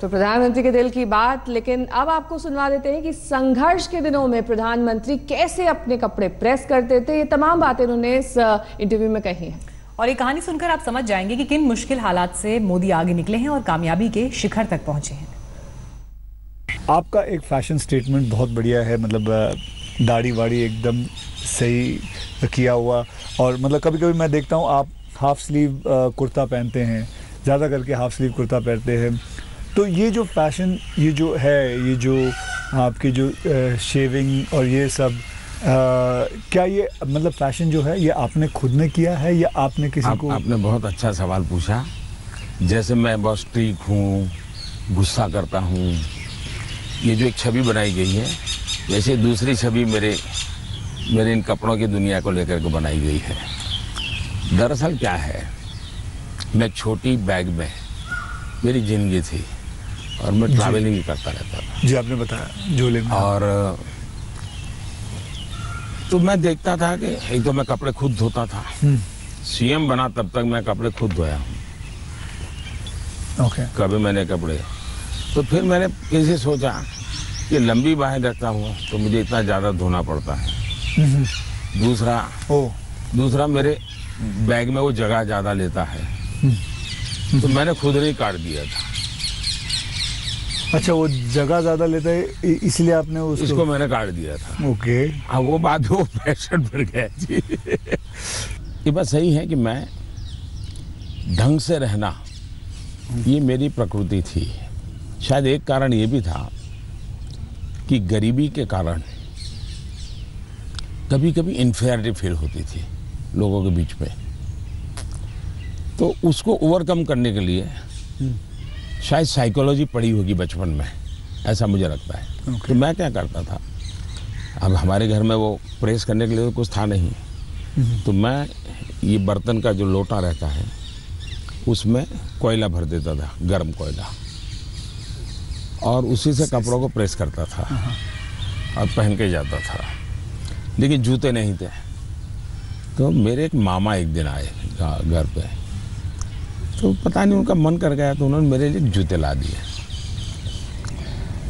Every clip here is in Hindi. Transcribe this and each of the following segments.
तो प्रधानमंत्री के दिल की बात लेकिन अब आपको सुनवा देते हैं कि संघर्ष के दिनों में प्रधानमंत्री कैसे अपने कपड़े प्रेस करते थे। ये तमाम बातें उन्होंने इस इंटरव्यू में कही हैं। और ये कहानी सुनकर आप समझ जाएँगे कि किन मुश्किल हालात से मोदी आगे निकले हैं और कामयाबी के शिखर तक पहुँचे हैं। आपका एक फ़ैशन स्टेटमेंट बहुत बढ़िया है मतलब दाढ़ी वाड़ी एकदम सही किया हुआ। और मतलब कभी कभी मैं देखता हूँ आप हाफ़ स्लीव कुर्ता पहनते हैं ज़्यादा करके हाफ़ स्लीव कुर्ता पहनते हैं। तो ये जो फ़ैशन ये जो है ये जो आपकी जो शेविंग और ये सब अ, क्या ये मतलब फ़ैशन जो है ये आपने खुद ने किया है या आपने किसी आप, को आपने बहुत अच्छा सवाल पूछा। जैसे मैं बहुत स्ट्रीक हूँ गुस्सा करता हूँ ये जो एक छवि बनाई गई है वैसे दूसरी छवि मेरे मेरे इन कपड़ों की दुनिया को लेकर के बनाई गई है। दरअसल क्या है मैं छोटी बैग में मेरी ज़िंदगी थी और मैं ट्रैवलिंग करता रहता था। जी आपने बताया झोले में। और तो मैं देखता था कि एक तो मैं कपड़े खुद धोता था। सीएम बना तब तक मैं कपड़े खुद धोया हूँ। ओके कभी मैंने कपड़े तो फिर मैंने कैसे सोचा कि लंबी बाहें रखता हूँ तो मुझे इतना ज़्यादा धोना पड़ता है। दूसरा ओ। दूसरा मेरे बैग में वो जगह ज़्यादा लेता है। तो मैंने खुद नहीं काट दिया था। अच्छा वो जगह ज़्यादा लेता है इसलिए आपने उसको इसको मैंने काट दिया था। ओके। अब वो बात वो फ़ैशन बढ़ गया जी। ये बात सही है कि मैं ढंग से रहना ये मेरी प्रकृति थी। शायद एक कारण ये भी था कि गरीबी के कारण कभी कभी इन्फेरिटी फील होती थी लोगों के बीच में। तो उसको ओवरकम करने के लिए शायद साइकोलॉजी पड़ी होगी बचपन में। ऐसा मुझे लगता है। Okay. तो मैं क्या करता था? अब हमारे घर में वो प्रेस करने के लिए तो कुछ था नहीं। तो मैं ये बर्तन का जो लोटा रहता है उसमें कोयला भर देता था गर्म कोयला। और उसी से कपड़ों को प्रेस करता था। और पहन के जाता था। लेकिन जूते नहीं थे। तो मेरे एक मामा एक दिन आए घर पे। तो पता नहीं उनका मन कर गया तो उन्होंने मेरे लिए जूते ला दिए।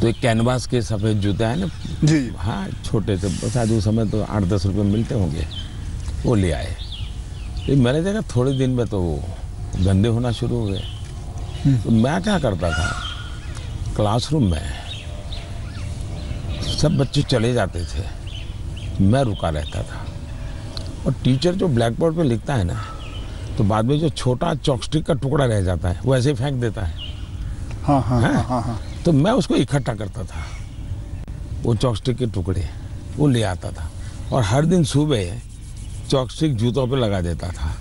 तो एक कैनवास के सफ़ेद जूते हैं ना? जी। हाँ छोटे से शायद उस समय तो आठ दस रुपये मिलते होंगे। वो ले आए। तो मैंने देखा थोड़े दिन में तो वो गंदे होना शुरू हो गए। तो मैं क्या करता था? क्लासरूम में सब बच्चे चले जाते थे। मैं रुका रहता था। और टीचर जो ब्लैक बोर्ड पर लिखता है ना तो बाद में जो छोटा चॉकस्टिक का टुकड़ा रह जाता है वो ऐसे ही फेंक देता है। हाँ हाँ हाँ? हाँ हाँ। तो मैं उसको इकट्ठा करता था। वो चॉकस्टिक के टुकड़े वो ले आता था और हर दिन सुबह चॉकस्टिक जूतों पे लगा देता था।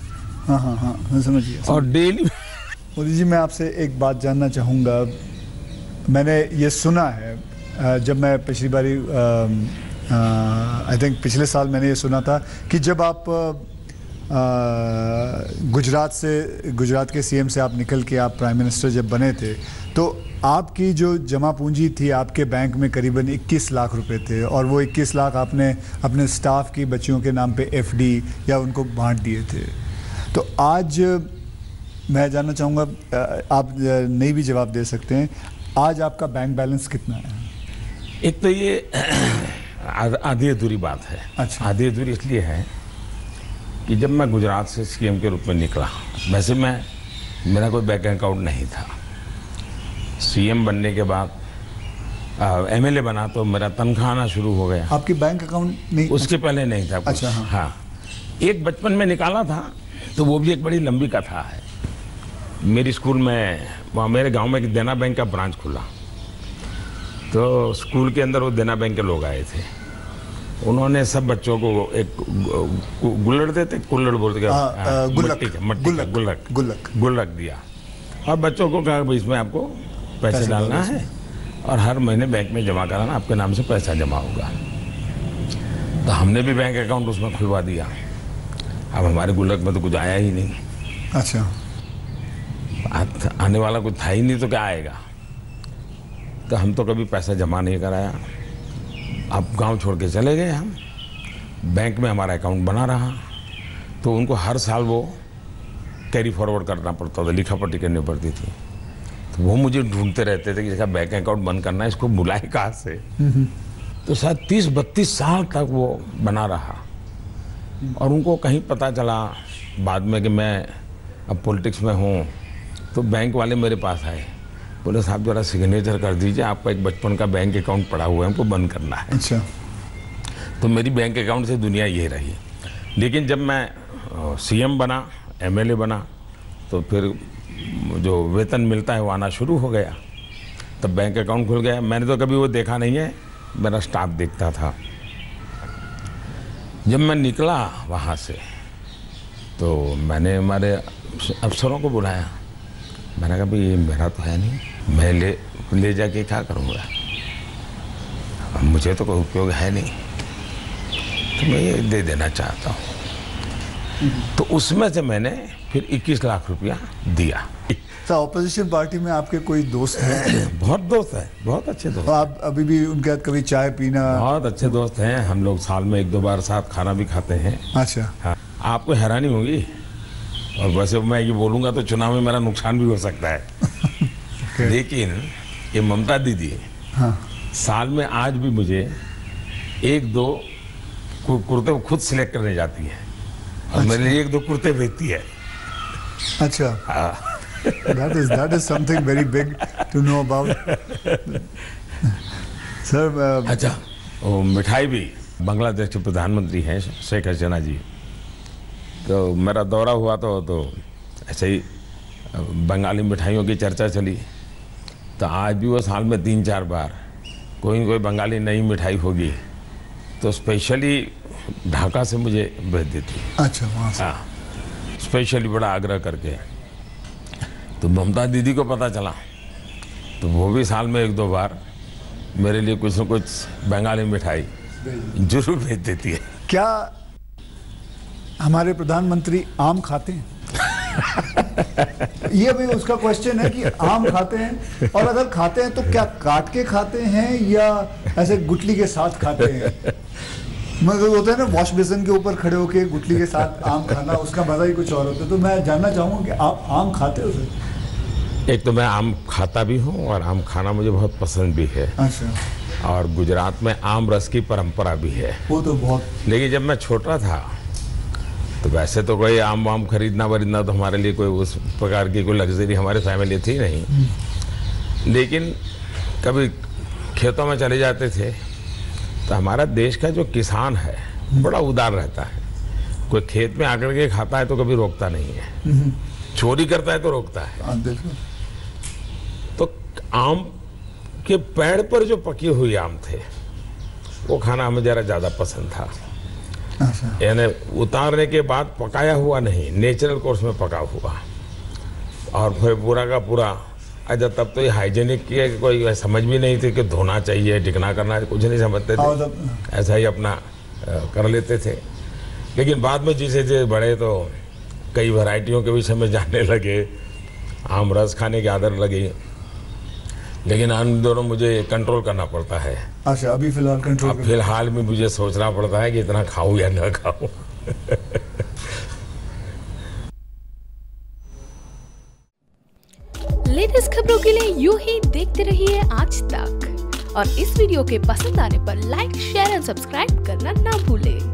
हाँ हाँ हाँ समझिए और डेली मोदी जी मैं आपसे एक बात जानना चाहूँगा। मैंने ये सुना है जब मैं पिछली बारी आई थिंक पिछले साल मैंने ये सुना था कि जब आप गुजरात से गुजरात के सीएम से आप निकल के आप प्राइम मिनिस्टर जब बने थे तो आपकी जो जमा पूंजी थी आपके बैंक में करीबन 21 लाख रुपए थे और वो 21 लाख आपने अपने स्टाफ की बच्चियों के नाम पे एफडी या उनको बांट दिए थे। तो आज मैं जानना चाहूँगा आप नहीं भी जवाब दे सकते हैं आज आपका बैंक बैलेंस कितना है? एक तो ये आधी अधूरी बात है। अच्छा। आधी अधूरी इसलिए है कि जब मैं गुजरात से सीएम के रूप में निकला वैसे मैं मेरा कोई बैंक अकाउंट नहीं था। सीएम बनने के बाद एमएलए बना तो मेरा तनख्वाह आना शुरू हो गया। आपकी बैंक अकाउंट नहीं उसके अच्छा। पहले नहीं था कुछ। अच्छा, हाँ। हाँ। एक बचपन में निकाला था तो वो भी एक बड़ी लंबी कथा है। मेरी स्कूल में वहाँ मेरे गाँव में एक देना बैंक का ब्रांच खुला। तो स्कूल के अंदर वो देना बैंक के लोग आए थे। उन्होंने सब बच्चों को एक गुल्लड़ देते? कुल्लड़ बोलते? हाँ, हाँ, गुल्लक, गुल्लक, गुल्लक। गुल्लक। दिया। और बच्चों को कहा भाई इसमें आपको पैसे पैसे डालना है? और हर महीने बैंक में जमा कराना आपके नाम से पैसा जमा होगा। तो हमने भी बैंक अकाउंट उसमें खुलवा दिया। अब हमारे गुल्लक में तो कुछ आया ही नहीं। अच्छा। आने वाला कुछ था ही नहीं तो क्या आएगा? तो हम तो कभी पैसा जमा नहीं कराया। अब गाँव छोड़ के चले गए हम। बैंक में हमारा अकाउंट बना रहा। तो उनको हर साल वो कैरी फॉरवर्ड करना पड़ता था, लिखा पट्टी करनी पड़ती थी। तो वो मुझे ढूंढते रहते थे कि इसका बैंक अकाउंट बंद करना है, इसको बुलाए कहाँ से? तो शायद तीस बत्तीस साल तक वो बना रहा। और उनको कहीं पता चला बाद में कि मैं अब पॉलिटिक्स में हूँ तो बैंक वाले मेरे पास आए। बोले साहब जरा सिग्नेचर कर दीजिए आपका एक बचपन का बैंक अकाउंट पड़ा हुआ है हमको बंद करना है। अच्छा। तो मेरी बैंक अकाउंट से दुनिया ये रही। लेकिन जब मैं सीएम बना एमएलए बना तो फिर जो वेतन मिलता है वो आना शुरू हो गया। तब बैंक अकाउंट खुल गया। मैंने तो कभी वो देखा नहीं है मेरा स्टाफ देखता था। जब मैं निकला वहाँ से तो मैंने हमारे अफसरों को बुलाया। मैंने कहा भाई ये मेरा तो है नहीं। मैं ले ले जाके क्या करूँगा? मुझे तो कोई उपयोग है नहीं। तो मैं ये दे देना चाहता हूँ। तो उसमें से मैंने फिर 21 लाख रुपया दिया। तो ऑपोजिशन पार्टी में आपके कोई दोस्त हैं? बहुत दोस्त है बहुत अच्छे दोस्त तो आप अभी भी उनके साथ कभी चाय पीना? बहुत अच्छे दोस्त हैं हम लोग साल में एक दो बार साथ खाना भी खाते हैं। अच्छा। हाँ आपको हैरानी होगी? और वैसे मैं ये बोलूँगा तो चुनाव में मेरा नुकसान भी हो सकता है। लेकिन ये ममता दीदी हाँ। साल में आज भी मुझे एक दो कुर्ते खुद सिलेक्ट करने जाती है। और अच्छा। मेरे लिए एक दो कुर्ते भेजती है। अच्छा। हाँ। That is that is something very big to know about. Sir uh, अच्छा वो मिठाई भी। बांग्लादेश के प्रधानमंत्री हैं शेख हसीना जी। तो मेरा दौरा हुआ तो तो ऐसे ही बंगाली मिठाइयों की चर्चा चली। तो आज भी वो साल में तीन चार बार कोई न कोई बंगाली नई मिठाई होगी। तो स्पेशली ढाका से मुझे भेज देती। अच्छा वहाँ से। हाँ। स्पेशली बड़ा आग्रह करके। तो ममता दीदी को पता चला। तो वो भी साल में एक दो बार मेरे लिए कुछ न कुछ बंगाली मिठाई ज़रूर भेज देती है। क्या हमारे प्रधानमंत्री आम खाते हैं? ये भी उसका क्वेश्चन है कि आम खाते हैं। और अगर खाते हैं तो क्या काट के खाते हैं या ऐसे गुटली के साथ खाते हैं? मगर होता है ना वॉश बेसिन के ऊपर खड़े होके गुटली के साथ आम खाना उसका मज़ा ही कुछ और होता है। तो मैं जानना चाहूँगा कि आप आम खाते हो सर? एक तो मैं आम खाता भी हूँ और आम खाना मुझे बहुत पसंद भी है। अच्छा। और गुजरात में आम रस की परंपरा भी है। वो तो बहुत लेकिन जब मैं छोटा था तो वैसे तो कोई आम वाम खरीदना वरीदना तो हमारे लिए कोई उस प्रकार की कोई लग्जरी हमारे फैमिली थी नहीं। लेकिन कभी खेतों में चले जाते थे तो हमारा देश का जो किसान है बड़ा उदार रहता है। कोई खेत में आकर के खाता है तो कभी रोकता नहीं है। चोरी करता है तो रोकता है। हाँ, तो आम के पेड़ पर जो पकी हुई आम थे वो खाना हमें ज़रा ज़्यादा पसंद था। यानी उतारने के बाद पकाया हुआ नहीं नेचुरल कोर्स में पका हुआ। और फिर पूरा का पूरा अच्छा तब तो ये हाइजेनिक की कोई समझ भी नहीं थी कि धोना चाहिए टिकना करना कुछ नहीं समझते थे। मतलब ऐसा ही अपना कर लेते थे। लेकिन बाद में जैसे जैसे बड़े तो कई वैरायटियों के विषय में जानने लगे आम रस खाने की आदत लगी। लेकिन इन दोनों मुझे कंट्रोल करना पड़ता है। अच्छा अभी फ़िलहाल कंट्रोल अब फ़िलहाल में मुझे सोचना पड़ता है कि इतना खाऊं या न खाऊं। लेटेस्ट खबरों के लिए यूँ ही देखते रहिए आज तक। और इस वीडियो के पसंद आने पर लाइक शेयर एंड सब्सक्राइब करना ना भूलें।